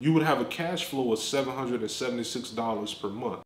you would have a cash flow of $776 per month.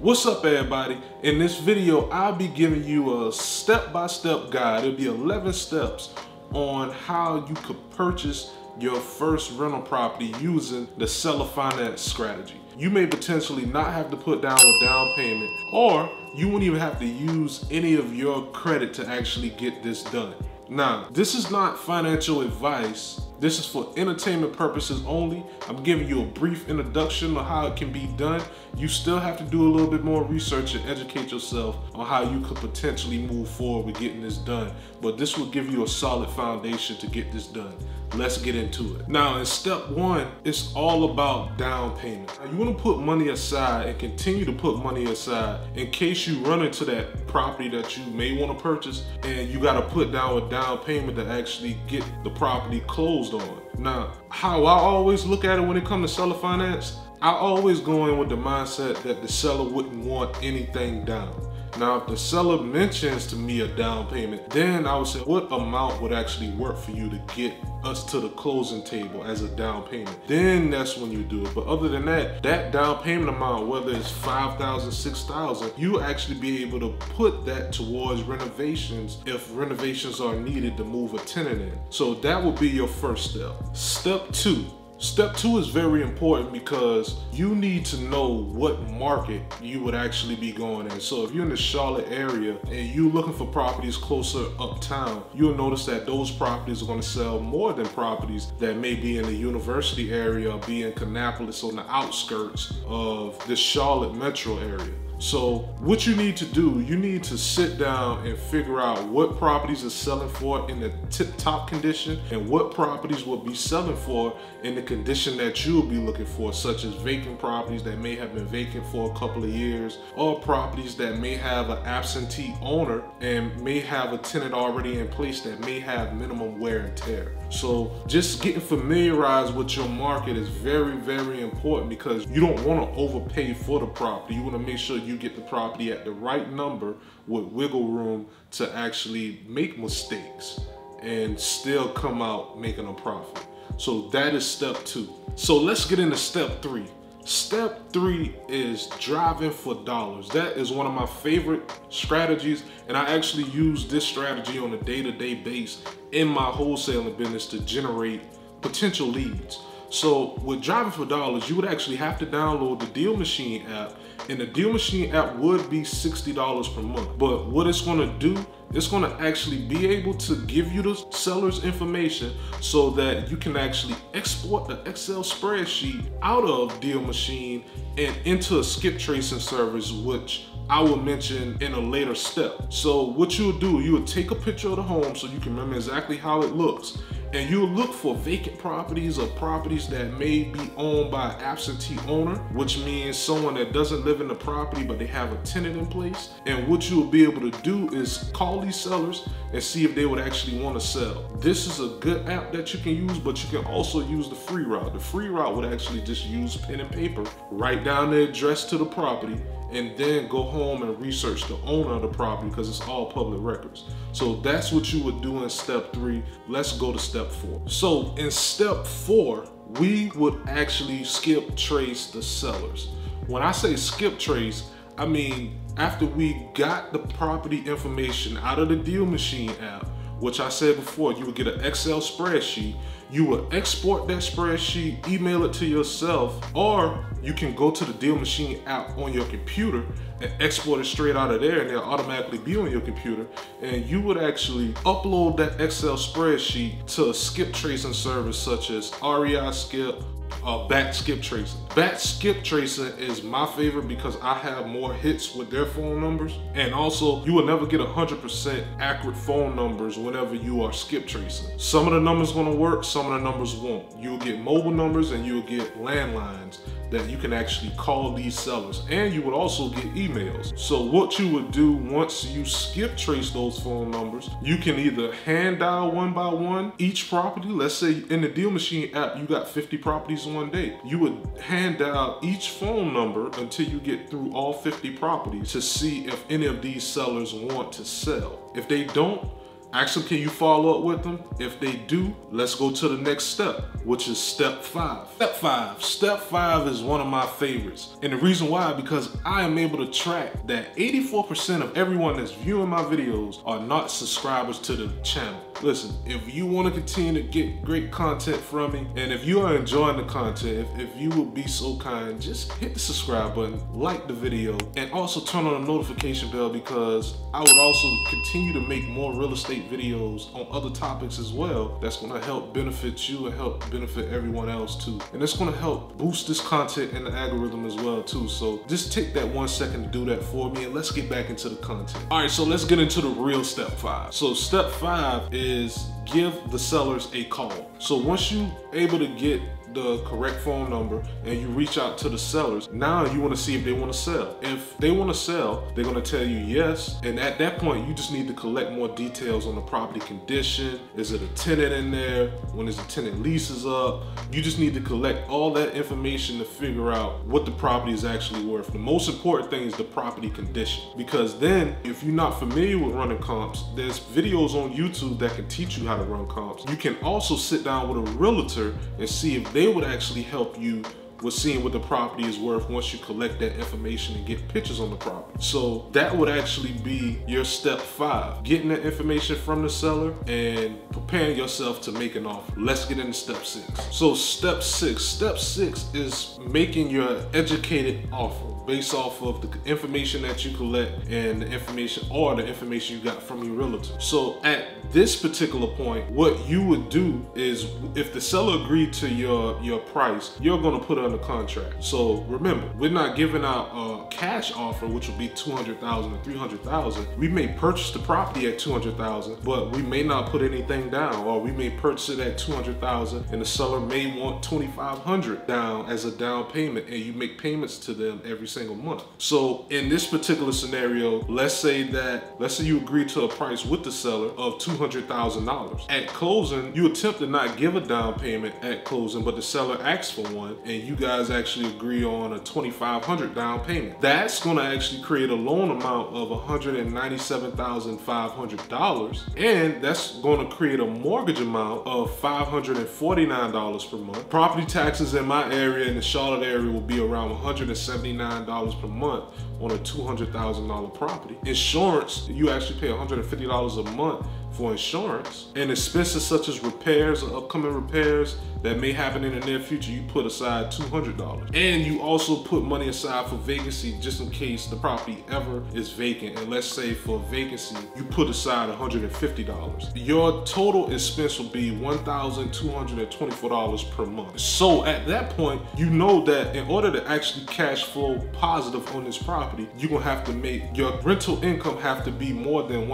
What's up everybody? In this video, I'll be giving you a step-by-step -step guide. It'll be 11 steps on how you could purchase your first rental property using the seller finance strategy. You may potentially not have to put down a down payment or you won't even have to use any of your credit to actually get this done. Now, this is not financial advice. This is for entertainment purposes only. I'm giving you a brief introduction on how it can be done. You still have to do a little bit more research and educate yourself on how you could potentially move forward with getting this done. But this will give you a solid foundation to get this done. Let's get into it. Now, in step one, it's all about down payment. Now, you wanna put money aside and continue to put money aside in case you run into that property that you may wanna purchase and you gotta put down a down payment to actually get the property closed on. Now, how I always look at it when it comes to seller finance, I always go in with the mindset that the seller wouldn't want anything down. Now, if the seller mentions to me a down payment, then I would say, what amount would actually work for you to get us to the closing table as a down payment? Then that's when you do it. But other than that, that down payment amount, whether it's 5,000, 6,000, you actually be able to put that towards renovations if renovations are needed to move a tenant in. So that would be your first step. Step two, Step two is very important because you need to know what market you would actually be going in. So if you're in the Charlotte area and you're looking for properties closer uptown, you'll notice that those properties are going to sell more than properties that may be in the university area or be in Kannapolis on the outskirts of the Charlotte metro area. So what you need to do, you need to sit down and figure out what properties are selling for in the tip top condition and what properties will be selling for in the condition that you'll be looking for, such as vacant properties that may have been vacant for a couple of years or properties that may have an absentee owner and may have a tenant already in place that may have minimum wear and tear. So just getting familiarized with your market is very, very important because you don't want to overpay for the property. You want to make sure get the property at the right number with wiggle room to actually make mistakes and still come out making a profit. So that is step two. So let's get into step three. Step three is driving for dollars. That is one of my favorite strategies, and I actually use this strategy on a day-to-day -day base in my wholesaling business to generate potential leads. So with driving for dollars, you would actually have to download the Deal Machine app and the Deal Machine app would be $60 per month. But what it's gonna do, it's gonna actually be able to give you the seller's information so that you can actually export the Excel spreadsheet out of Deal Machine and into a skip tracing service, which I will mention in a later step. So what you'll do, you'll take a picture of the home so you can remember exactly how it looks and you'll look for vacant properties or properties that may be owned by absentee owner, which means someone that doesn't live in the property but they have a tenant in place. And what you'll be able to do is call these sellers and see if they would actually want to sell. This is a good app that you can use, but you can also use the free route. The free route would actually just use pen and paper, write down the address to the property, and then go home and research the owner of the property because it's all public records. So that's what you would do in step three. Let's go to step four. So in step four, we would actually skip trace the sellers. When I say skip trace, I mean after we got the property information out of the deal machine app, which I said before, you would get an Excel spreadsheet. You will export that spreadsheet, email it to yourself, or you can go to the Deal Machine app on your computer and export it straight out of there and they'll automatically be on your computer. And you would actually upload that Excel spreadsheet to a skip tracing service such as REI Skip uh, Batch Skip Tracing. Batch Skip Tracing is my favorite because I have more hits with their phone numbers. And also, you will never get 100% accurate phone numbers whenever you are skip tracing. Some of the numbers gonna work, some of the numbers won't. You'll get mobile numbers and you'll get landlines that you can actually call these sellers and you would also get emails. So what you would do once you skip trace those phone numbers, you can either hand dial one by one each property. Let's say in the Deal Machine app, you got 50 properties one day. You would hand out each phone number until you get through all 50 properties to see if any of these sellers want to sell. If they don't, Actually, can you follow up with them? If they do, let's go to the next step, which is step five. Step five. Step five is one of my favorites. And the reason why, because I am able to track that 84% of everyone that's viewing my videos are not subscribers to the channel. Listen, if you want to continue to get great content from me, and if you are enjoying the content, if, if you would be so kind, just hit the subscribe button, like the video, and also turn on the notification bell because I would also continue to make more real estate videos on other topics as well. That's going to help benefit you and help benefit everyone else too. And it's going to help boost this content in the algorithm as well too. So just take that one second to do that for me and let's get back into the content. All right, so let's get into the real step five. So step five is give the sellers a call. So once you're able to get the correct phone number and you reach out to the sellers. Now you want to see if they want to sell. If they want to sell, they're going to tell you yes. And at that point, you just need to collect more details on the property condition. Is it a tenant in there? When is the tenant leases up? You just need to collect all that information to figure out what the property is actually worth. The most important thing is the property condition. Because then if you're not familiar with running comps, there's videos on YouTube that can teach you how to run comps. You can also sit down with a realtor and see if they would actually help you with seeing what the property is worth once you collect that information and get pictures on the property. So that would actually be your step five, getting that information from the seller and preparing yourself to make an offer. Let's get into step six. So step six, step six is making your educated offer based off of the information that you collect and the information or the information you got from your realtor. So at this particular point, what you would do is if the seller agreed to your, your price, you're gonna put it under contract. So remember, we're not giving out a cash offer, which will be 200,000 or 300,000. We may purchase the property at 200,000, but we may not put anything down or we may purchase it at 200,000 and the seller may want 2,500 down as a down payment and you make payments to them every single month. So in this particular scenario, let's say that, let's say you agree to a price with the seller of $200,000. At closing, you attempt to not give a down payment at closing, but the seller asks for one and you guys actually agree on a 2,500 down payment. That's gonna actually create a loan amount of $197,500 and that's gonna create a mortgage amount of $549 per month. Property taxes in my area, in the Charlotte area, will be around $179 per month on a $200,000 property. Insurance, you actually pay $150 a month for insurance. And expenses such as repairs or upcoming repairs that may happen in the near future, you put aside $200. And you also put money aside for vacancy just in case the property ever is vacant. And let's say for vacancy, you put aside $150. Your total expense will be $1,224 per month. So at that point, you know that in order to actually cash flow positive on this property, you're gonna have to make your rental income have to be more than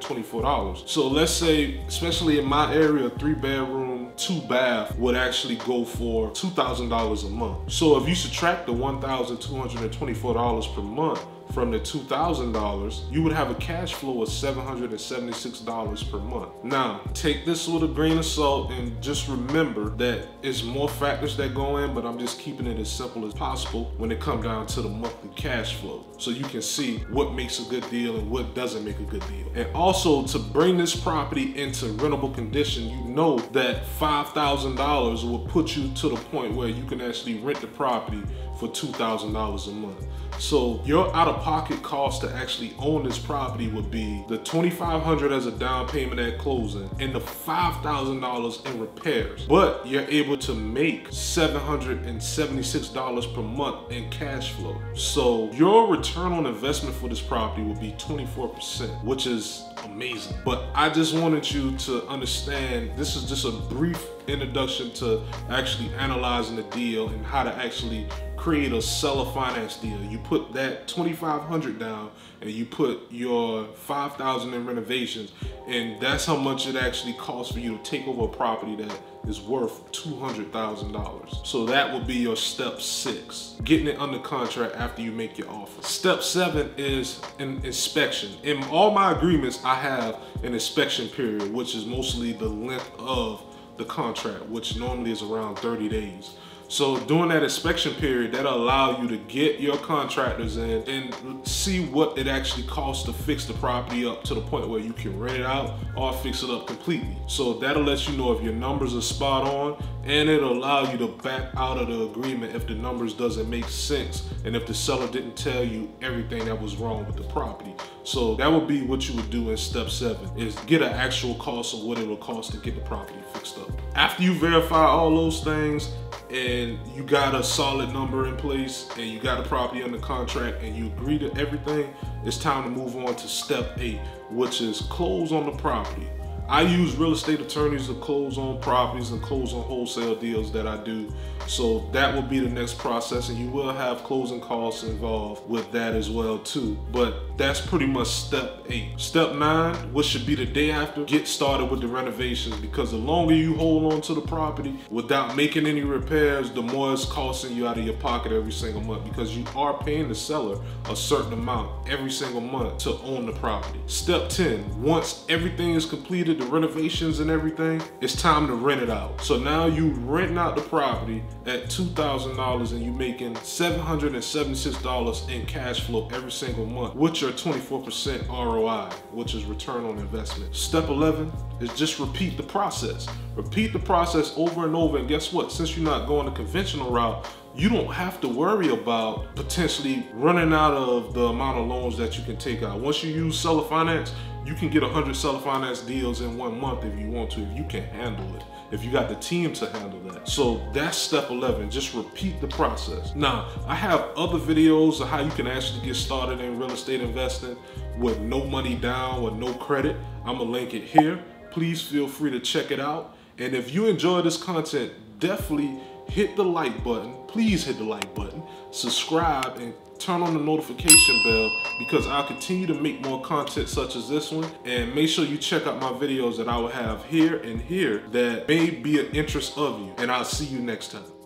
$1,224. So let's say, especially in my area, three bedroom, two bath would actually go for $2,000 a month. So if you subtract the $1,224 per month from the $2,000, you would have a cash flow of $776 per month. Now, take this with a grain of salt and just remember that it's more factors that go in, but I'm just keeping it as simple as possible when it comes down to the monthly cash flow. So you can see what makes a good deal and what doesn't make a good deal. And also to bring this property into rentable condition, you know that $5,000 will put you to the point where you can actually rent the property for $2,000 a month. So your out-of-pocket cost to actually own this property would be the 2,500 as a down payment at closing and the $5,000 in repairs. But you're able to make $776 per month in cash flow. So your return on investment for this property will be 24%, which is amazing. But I just wanted you to understand this is just a brief introduction to actually analyzing the deal and how to actually create a seller finance deal. You put that 2,500 down and you put your 5,000 in renovations and that's how much it actually costs for you to take over a property that is worth $200,000. So that will be your step six, getting it under contract after you make your offer. Step seven is an inspection. In all my agreements, I have an inspection period, which is mostly the length of the contract, which normally is around 30 days. So during that inspection period, that'll allow you to get your contractors in and see what it actually costs to fix the property up to the point where you can rent it out or fix it up completely. So that'll let you know if your numbers are spot on and it'll allow you to back out of the agreement if the numbers doesn't make sense and if the seller didn't tell you everything that was wrong with the property. So that would be what you would do in step seven is get an actual cost of what it will cost to get the property fixed up. After you verify all those things and you got a solid number in place and you got a property under contract and you agree to everything, it's time to move on to step eight, which is close on the property. I use real estate attorneys to close on properties and close on wholesale deals that I do. So that will be the next process and you will have closing costs involved with that as well too. But that's pretty much step eight. Step nine, which should be the day after, get started with the renovations because the longer you hold on to the property without making any repairs, the more it's costing you out of your pocket every single month because you are paying the seller a certain amount every single month to own the property. Step 10, once everything is completed, the renovations and everything, it's time to rent it out. So now you renting out the property at $2,000 and you're making $776 in cash flow every single month, with your 24% ROI, which is return on investment. Step 11 is just repeat the process. Repeat the process over and over and guess what? Since you're not going the conventional route, you don't have to worry about potentially running out of the amount of loans that you can take out. Once you use seller finance, you can get 100 seller finance deals in one month if you want to, if you can handle it, if you got the team to handle that. So that's step 11, just repeat the process. Now, I have other videos of how you can actually get started in real estate investing with no money down, with no credit. I'm gonna link it here. Please feel free to check it out. And if you enjoy this content, definitely hit the like button. Please hit the like button, subscribe, and turn on the notification bell because I'll continue to make more content such as this one. And make sure you check out my videos that I will have here and here that may be an interest of you. And I'll see you next time.